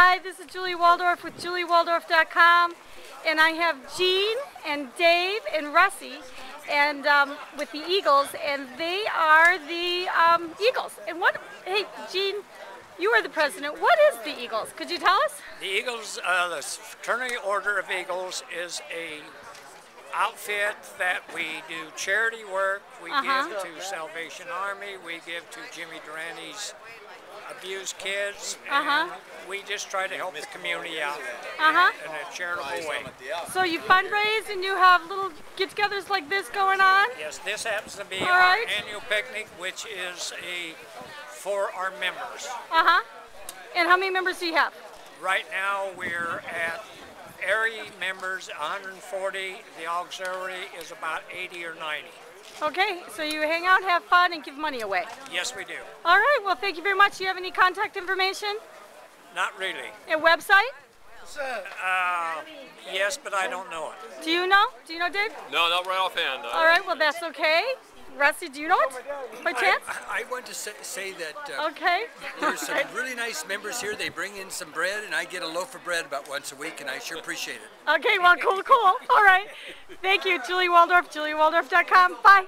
Hi, this is Julie Waldorf with juliewaldorf.com, and I have Jean and Dave and Russie, and um, with the Eagles, and they are the um, Eagles. And what? Hey, Jean, you are the president. What is the Eagles? Could you tell us? The Eagles, uh, the Fraternal Order of Eagles, is a outfit that we do charity work. We Uh-huh. give to Salvation Army. We give to Jimmy Durante's abused kids, Uh-huh. and we just try to help the community out Uh huh. in a charitable way. So you fundraise and you have little get-togethers like this going on. Yes, this happens to be All our right. annual picnic, which is a for our members. Uh huh. And how many members do you have? Right now, we're at area members 140. The auxiliary is about 80 or 90. Okay, so you hang out, have fun, and give money away. Yes, we do. All right. Well, thank you very much. Do you have any contact information? Not really. A website? Uh, yes, but I don't know it. Do you know? Do you know, Dave? No, not right offhand. Uh, All right. Well, that's okay. Rusty, do you know it? By chance? I, I want to say, say that uh, Okay. there's some really nice members here. They bring in some bread, and I get a loaf of bread about once a week, and I sure appreciate it. Okay. Well, cool, cool. All right. Thank you, Julie Waldorf. JulieWaldorf.com. Bye.